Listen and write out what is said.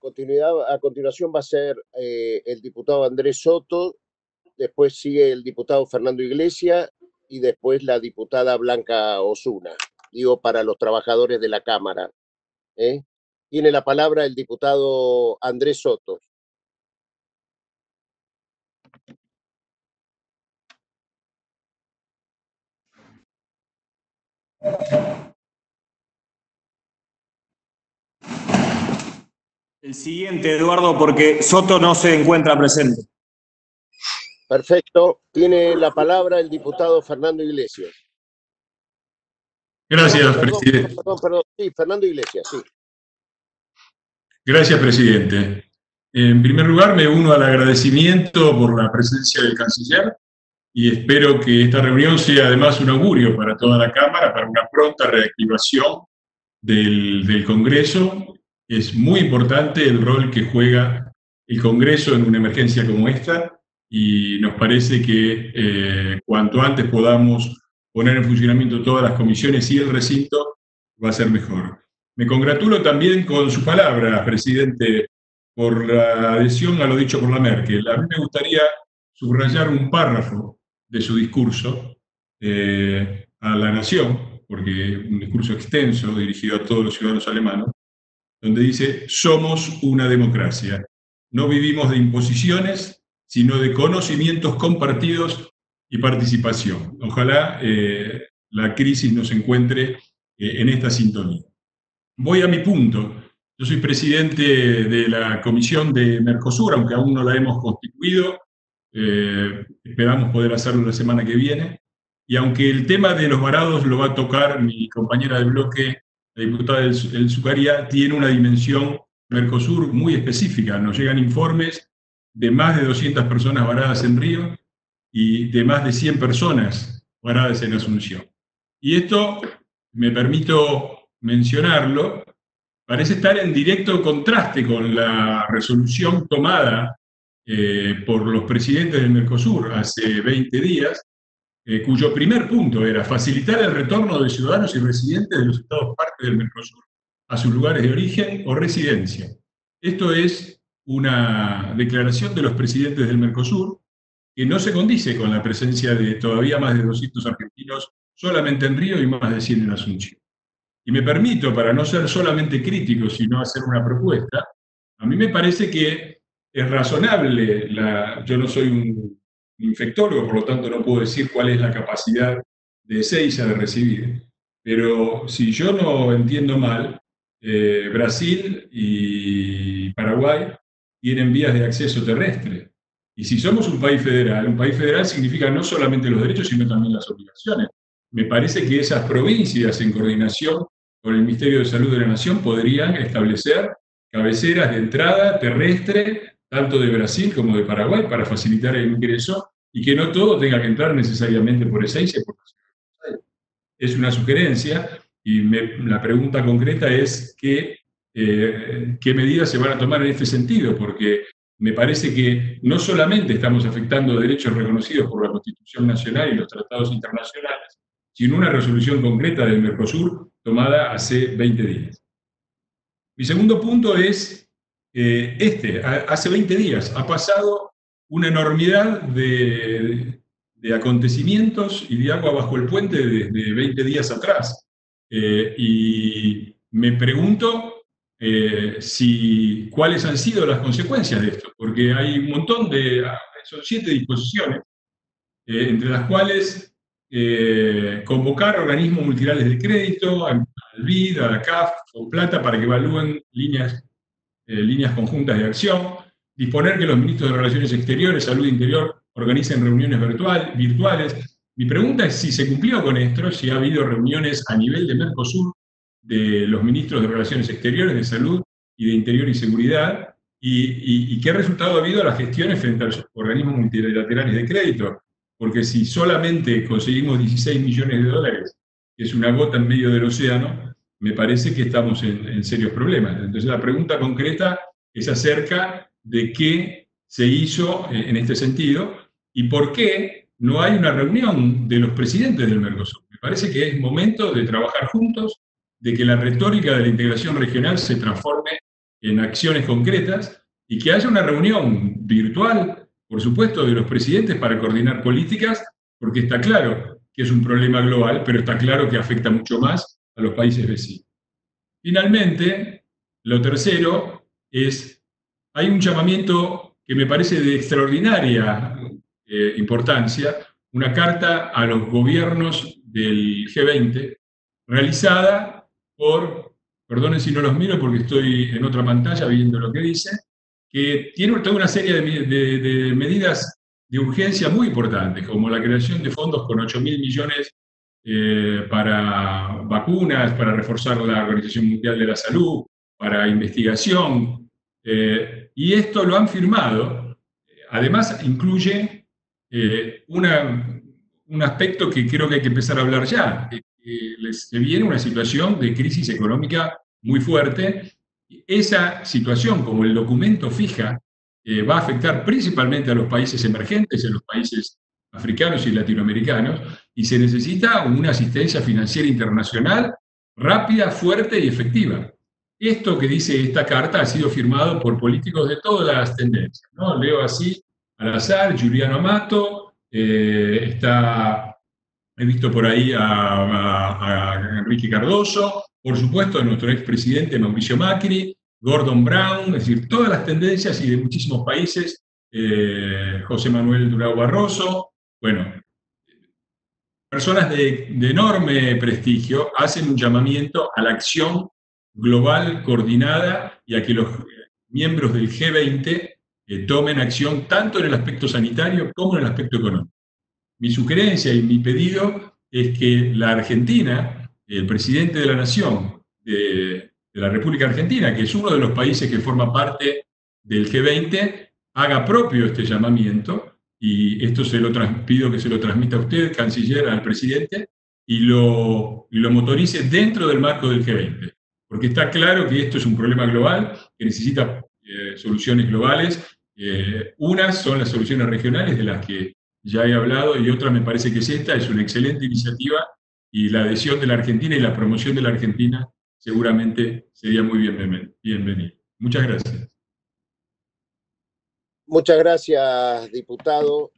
A, continuación va a ser eh, el diputado Andrés Soto, después sigue el diputado Fernando Iglesias y después la diputada Blanca Osuna, digo, para los trabajadores de la Cámara. ¿eh? Tiene la palabra el diputado Andrés Soto. El siguiente, Eduardo, porque Soto no se encuentra presente. Perfecto. Tiene la palabra el diputado Fernando Iglesias. Gracias, presidente. Perdón, perdón. Sí, Fernando Iglesias, sí. Gracias, presidente. En primer lugar, me uno al agradecimiento por la presencia del canciller y espero que esta reunión sea además un augurio para toda la Cámara para una pronta reactivación del, del Congreso. Es muy importante el rol que juega el Congreso en una emergencia como esta y nos parece que eh, cuanto antes podamos poner en funcionamiento todas las comisiones y el recinto, va a ser mejor. Me congratulo también con su palabra, presidente, por la adhesión a lo dicho por la Merkel. A mí me gustaría subrayar un párrafo de su discurso eh, a la nación, porque un discurso extenso dirigido a todos los ciudadanos alemanes, donde dice, somos una democracia, no vivimos de imposiciones, sino de conocimientos compartidos y participación. Ojalá eh, la crisis nos encuentre eh, en esta sintonía. Voy a mi punto. Yo soy presidente de la Comisión de Mercosur, aunque aún no la hemos constituido. Eh, esperamos poder hacerlo la semana que viene. Y aunque el tema de los varados lo va a tocar mi compañera de bloque, la diputada El Zucaria, tiene una dimensión Mercosur muy específica. Nos llegan informes de más de 200 personas varadas en Río y de más de 100 personas varadas en Asunción. Y esto, me permito mencionarlo, parece estar en directo contraste con la resolución tomada eh, por los presidentes del Mercosur hace 20 días, eh, cuyo primer punto era facilitar el retorno de ciudadanos y residentes de los estados parte del Mercosur a sus lugares de origen o residencia. Esto es una declaración de los presidentes del Mercosur que no se condice con la presencia de todavía más de 200 argentinos solamente en Río y más de 100 en Asunción. Y me permito, para no ser solamente crítico, sino hacer una propuesta, a mí me parece que es razonable, yo no soy un infectólogo, por lo tanto no puedo decir cuál es la capacidad de Ezeiza de recibir, pero si yo no entiendo mal, eh, Brasil y Paraguay tienen vías de acceso terrestre. Y si somos un país federal, un país federal significa no solamente los derechos, sino también las obligaciones. Me parece que esas provincias en coordinación con el Ministerio de Salud de la Nación podrían establecer cabeceras de entrada terrestre, tanto de Brasil como de Paraguay, para facilitar el ingreso y que no todo tenga que entrar necesariamente por Ezeiza. Es una sugerencia y la pregunta concreta es qué, eh, qué medidas se van a tomar en este sentido, porque me parece que no solamente estamos afectando derechos reconocidos por la Constitución Nacional y los tratados internacionales, sino una resolución concreta del Mercosur tomada hace 20 días. Mi segundo punto es eh, este. Hace 20 días ha pasado una enormidad de, acontecimientos y de agua bajo el puente desde 20 días atrás. Eh, y me pregunto eh, si, cuáles han sido las consecuencias de esto, porque hay un montón de, son siete disposiciones, entre las cuales convocar organismos multilaterales de crédito, al BID, a la CAF o Plata para que evalúen líneas, líneas conjuntas de acción, disponer que los ministros de Relaciones Exteriores, Salud Interior organicen reuniones virtual, virtuales. Mi pregunta es si se cumplió con esto, si ha habido reuniones a nivel de Mercosur de los ministros de Relaciones Exteriores, de Salud y de Interior y Seguridad, y, y qué resultado ha habido a las gestiones frente a los organismos multilaterales de crédito porque si solamente conseguimos 16 millones de dólares, que es una gota en medio del océano, me parece que estamos en, serios problemas. Entonces la pregunta concreta es acerca de qué se hizo en este sentido y por qué no hay una reunión de los presidentes del Mercosur. Me parece que es momento de trabajar juntos, de que la retórica de la integración regional se transforme en acciones concretas y que haya una reunión virtual, por supuesto, de los presidentes para coordinar políticas, porque está claro que es un problema global, pero está claro que afecta mucho más a los países vecinos. Finalmente, lo tercero es, hay un llamamiento que me parece de extraordinaria eh, importancia, una carta a los gobiernos del G20 realizada por, perdonen si no los miro porque estoy en otra pantalla viendo lo que dice, que tiene toda una serie de, medidas de urgencia muy importantes, como la creación de fondos con 8 mil millones eh, para vacunas, para reforzar la Organización Mundial de la Salud, para investigación. Eh, y esto lo han firmado. Además, incluye eh, un aspecto que creo que hay que empezar a hablar ya. les viene una situación de crisis económica muy fuerte esa situación, como el documento fija, eh, va a afectar principalmente a los países emergentes, a los países africanos y latinoamericanos, y se necesita una asistencia financiera internacional rápida, fuerte y efectiva. Esto que dice esta carta ha sido firmado por políticos de todas las tendencias. ¿no? Leo así al azar, Giuliano Amato, eh, está, he visto por ahí a, a Enrique Cardoso, por supuesto, de nuestro expresidente Mauricio Macri, Gordon Brown, es decir, todas las tendencias y de muchísimos países, eh, José Manuel Durao Barroso, bueno, personas de, enorme prestigio hacen un llamamiento a la acción global coordinada y a que los miembros del G20 eh, tomen acción tanto en el aspecto sanitario como en el aspecto económico. Mi sugerencia y mi pedido es que la Argentina el presidente de la Nación de, la República Argentina, que es uno de los países que forma parte del G20, haga propio este llamamiento, y esto se lo pido que se lo transmita a usted, canciller, al presidente, y lo, motorice dentro del marco del G20. Porque está claro que esto es un problema global, que necesita eh, soluciones globales. Eh, unas son las soluciones regionales, de las que ya he hablado, y otra me parece que es esta, es una excelente iniciativa y la adhesión de la Argentina y la promoción de la Argentina seguramente sería muy bienvenida. Muchas gracias. Muchas gracias, diputado.